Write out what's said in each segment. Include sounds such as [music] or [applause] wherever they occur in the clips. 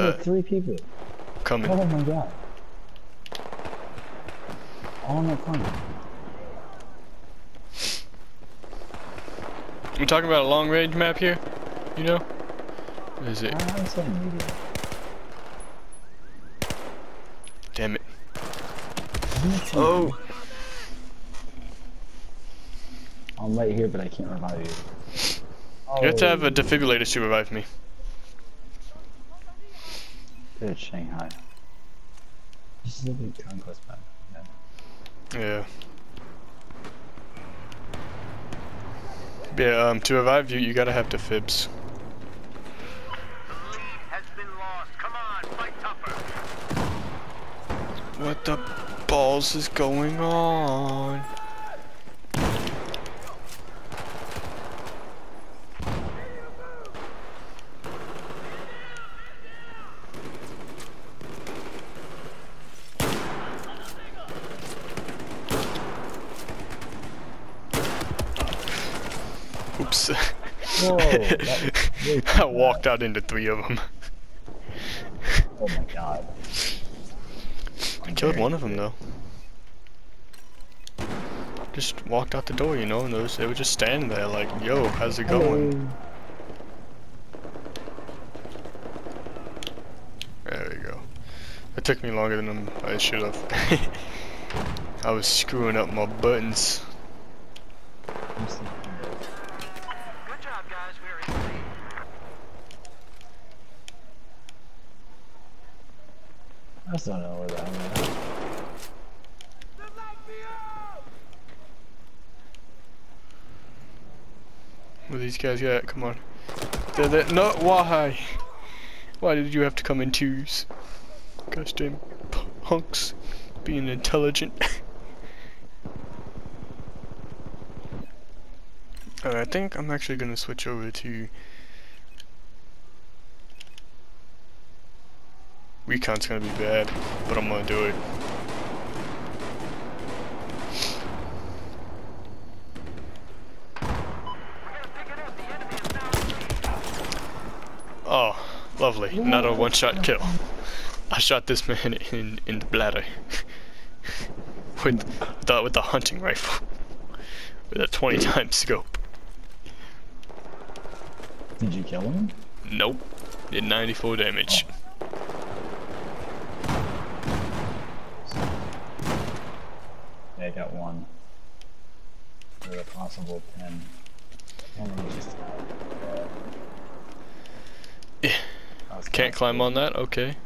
Uh, three people. Coming. Oh my god. All the corner. We're talking about a long range map here, you know? What is it? I'm. Damn it. Oh. I'm right here, but I can't revive you. You have to have a Oh, defibrillator to revive me. Dude, Shanghai. This is a big conquest map. Yeah. Yeah. Yeah, um, to revive you, you gotta have defibs. has been lost. Come on, fight tougher. What the balls is going on? Oops. Whoa, that [laughs] was really I walked out into three of them. Oh my god. I killed one of them though. Just walked out the door, you know, and those they were just standing there like, "Yo, how's it going?" There we go. It took me longer than I should have. [laughs] I was screwing up my buttons. I'm still- Good job, guys. We're in the lead. I don't know where is. Where these guys at? Come on. They're there. No, why? Why did you have to come in twos? Gosh damn punks. Being intelligent. [laughs] Alright, I think I'm actually gonna switch over to Recon's gonna be bad, but I'm gonna do it. Oh, lovely. Not a one-shot kill. I shot this man in in the bladder [laughs] with the with the hunting rifle with a 20 times scope. Did you kill him? Nope. Did 94 damage. Yeah, I one. With a possible ten. And just, uh, Yeah. Can't climb on that? Okay.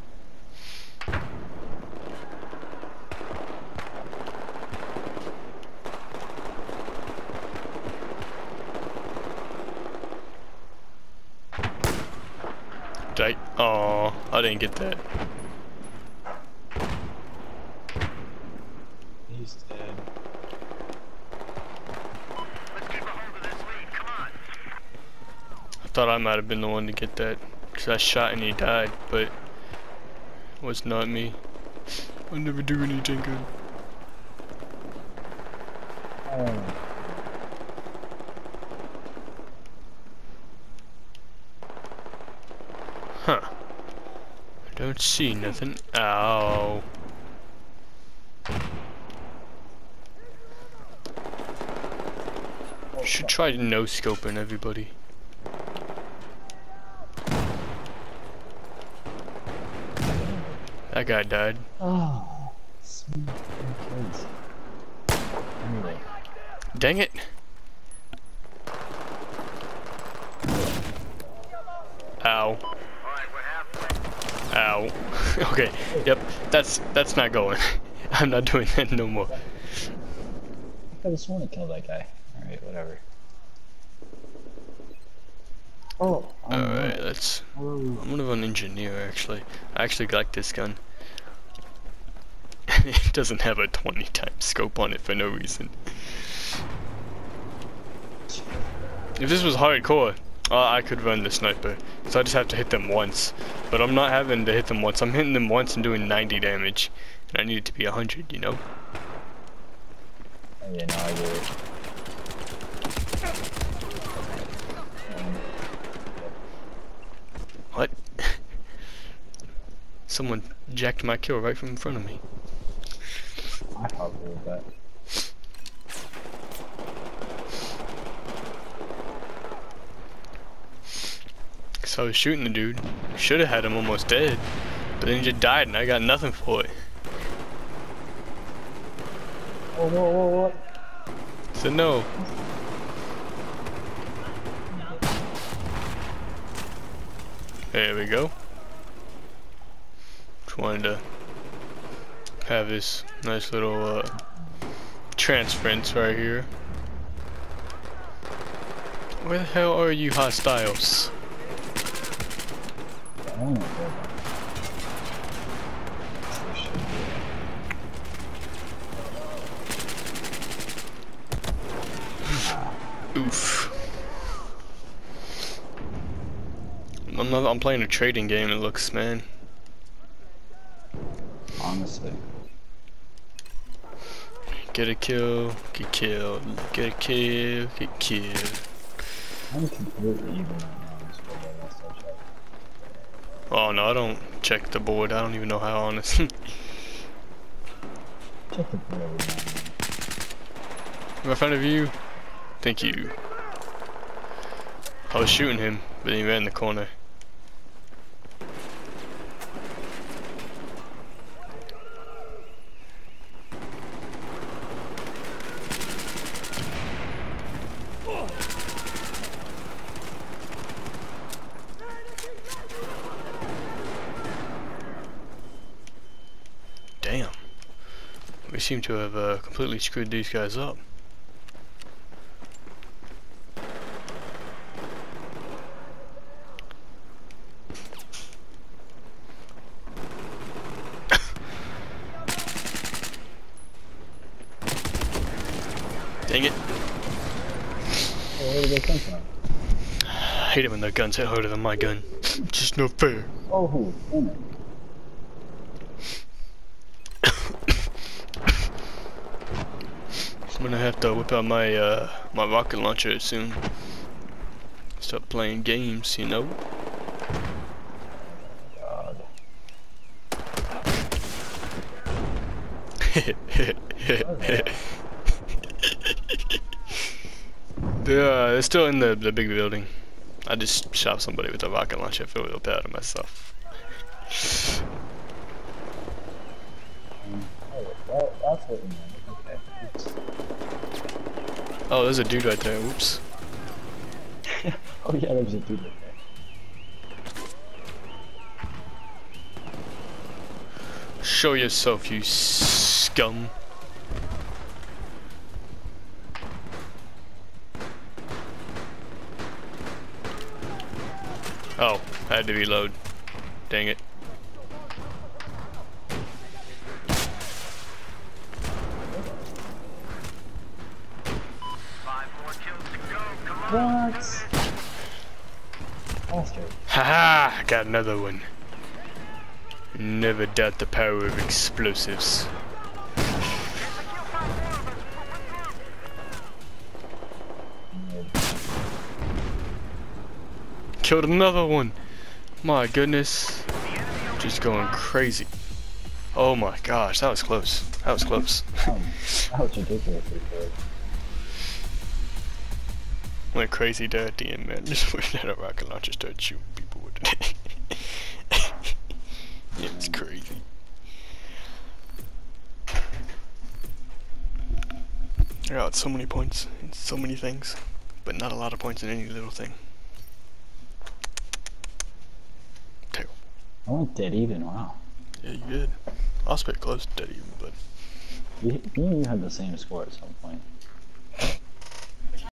Did I? Oh, I didn't get that. He's dead. Let's keep a hold of this lead. Come on. I thought I might have been the one to get that. Because I shot and he died, but it was not me. I never do anything good. Oh. Huh. I don't see nothing. Ow. Should try no scoping everybody. That guy died. Oh. Sweet kids. Anyway. Dang it. Ow. All right, we're halfway. Ow. [laughs] okay. Yep. That's that's not going. [laughs] I'm not doing that no more. I could have sworn I killed that guy. Alright, whatever. Oh, Alright, right. let's. I'm gonna run engineer actually. I actually like this gun. [laughs] it doesn't have a 20 times scope on it for no reason. If this was hardcore, uh, I could run the sniper. So I just have to hit them once. But I'm not having to hit them once. I'm hitting them once and doing 90 damage. And I need it to be 100, you know? Yeah, no, I get it. What? [laughs] Someone jacked my kill right from in front of me. I probably would bet. So I was shooting the dude. Should have had him almost dead. But then he just died and I got nothing for it. Oh, whoa, whoa, whoa. So no. There we go. Just wanted to have this nice little uh, transference right here. Where the hell are you hostiles? Oof. I'm not, I'm playing a trading game it looks man. Honestly. Get a kill, get killed, get a kill, get killed. I'm completely even right now. Just for the last I checked. Oh no, I don't check the board. I don't even know how honest. [laughs] Check the board and in front of you. Thank you. I was shooting him, but he ran in the corner. Damn. We seem to have uh, completely screwed these guys up. [coughs] Dang it. Oh, where did they come from? I hate it when their guns hit harder than my gun. [coughs] Just no fair. Oh. Damn it. Gonna have to whip out my uh my rocket launcher soon. Start playing games, you know. [laughs] They're, uh, they're still in the the big building. I just shot somebody with a rocket launcher. I feel real proud of myself. [laughs] Oh, that, that's what you. Oops. Oh, there's a dude right there. Whoops. [laughs] Oh, yeah, there's a dude right there. Show yourself, you scum. Oh, I had to reload. Dang it. Five more kills to go. Come on. What? Bastard. Haha, I got another one. Never doubt the power of explosives. Killed another one. My goodness. Just going crazy. Oh my gosh, that was close. That was close. Um, that was ridiculously close. Went crazy there at the end, man. Just wish that a rocket launcher started shooting people with it. [laughs] yeah, it's crazy. I got so many points in so many things, but not a lot of points in any little thing. Terrible. I went dead even, wow. Yeah, you did. I was pretty close to dead even, but you you had the same score at some point.